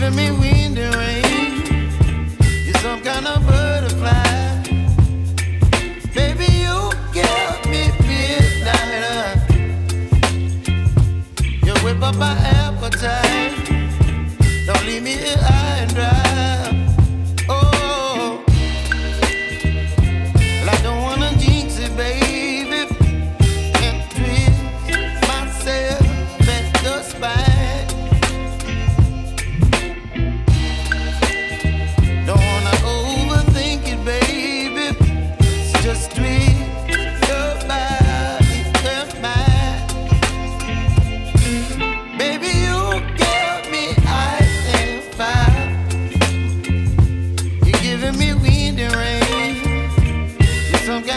giving me wind and rain. You're some kind of butterfly. Baby, you give me midnight. You whip up my appetite.